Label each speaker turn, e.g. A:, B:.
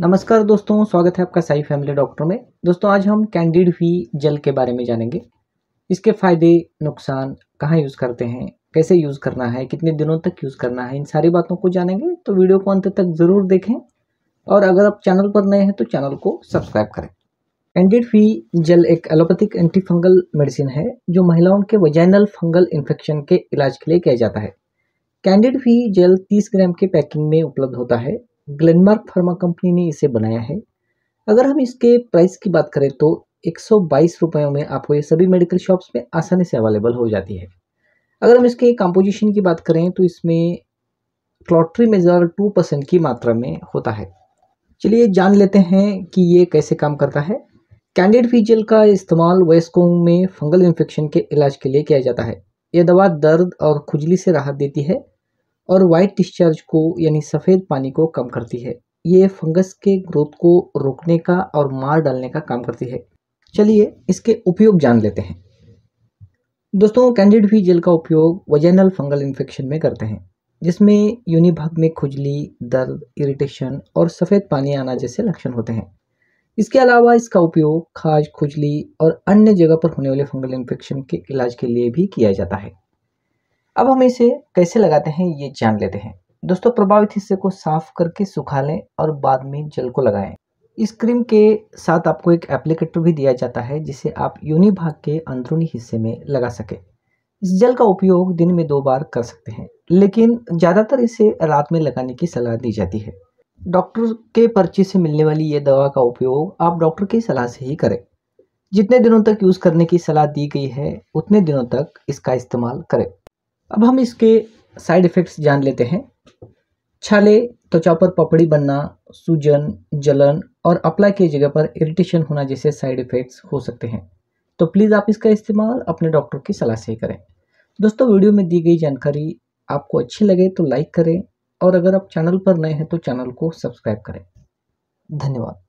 A: नमस्कार दोस्तों, स्वागत है आपका साई फैमिली डॉक्टर में। दोस्तों, आज हम कैंडिड वी जल के बारे में जानेंगे। इसके फ़ायदे, नुकसान कहाँ यूज़ करते हैं, कैसे यूज़ करना है, कितने दिनों तक यूज़ करना है, इन सारी बातों को जानेंगे। तो वीडियो को अंत तक ज़रूर देखें और अगर आप चैनल पर नए हैं तो चैनल को सब्सक्राइब करें। कैंडिड वी जल एक एलोपैथिक एंटी फंगल मेडिसिन है, जो महिलाओं के वजैनल फंगल इन्फेक्शन के इलाज के लिए किया जाता है। कैंडिड वी जेल 30 ग्राम के पैकिंग में उपलब्ध होता है। ग्लेनमार्क फार्मा कंपनी ने इसे बनाया है। अगर हम इसके प्राइस की बात करें तो एक सौ बाईस रुपयों में आपको ये सभी मेडिकल शॉप्स में आसानी से अवेलेबल हो जाती है। अगर हम इसके कंपोजिशन की बात करें तो इसमें क्लॉट्री मेजर टू परसेंट की मात्रा में होता है। चलिए जान लेते हैं कि ये कैसे काम करता है। कैंडिड फीजल का इस्तेमाल वयस्कों में फंगल इन्फेक्शन के इलाज के लिए किया जाता है। यह दवा दर्द और खुजली से राहत देती है। और वाइट डिस्चार्ज को, यानी सफ़ेद पानी को कम करती है। ये फंगस के ग्रोथ को रोकने का और मार डालने का काम करती है। चलिए इसके उपयोग जान लेते हैं। दोस्तों कैंडिड वी जेल का उपयोग वजैनल फंगल इन्फेक्शन में करते हैं, जिसमें यूनि भाग में खुजली, दर्द इरिटेशन और सफ़ेद पानी आना जैसे लक्षण होते हैं। इसके अलावा इसका उपयोग खाज, खुजली और अन्य जगह पर होने वाले फंगल इन्फेक्शन के इलाज के लिए भी किया जाता है। अब हम इसे कैसे लगाते हैं, ये जान लेते हैं। दोस्तों, प्रभावित हिस्से को साफ़ करके सुखा लें और बाद में जल को लगाएँ। इस क्रीम के साथ आपको एक एप्लीकेटर भी दिया जाता है, जिसे आप यूनि भाग के अंदरूनी हिस्से में लगा सके। इस जल का उपयोग दिन में दो बार कर सकते हैं, लेकिन ज़्यादातर इसे रात में लगाने की सलाह दी जाती है। डॉक्टर के पर्ची से मिलने वाली ये दवा का उपयोग आप डॉक्टर की सलाह से ही करें। जितने दिनों तक यूज़ करने की सलाह दी गई है, उतने दिनों तक इसका इस्तेमाल करें। अब हम इसके साइड इफ़ेक्ट्स जान लेते हैं। छाले, त्वचा पर पपड़ी बनना, सूजन, जलन और अप्लाई की जगह पर इरिटेशन होना जैसे साइड इफ़ेक्ट्स हो सकते हैं। तो प्लीज़ आप इसका इस्तेमाल अपने डॉक्टर की सलाह से ही करें। दोस्तों वीडियो में दी गई जानकारी आपको अच्छी लगे तो लाइक करें और अगर आप चैनल पर नए हैं तो चैनल को सब्सक्राइब करें। धन्यवाद।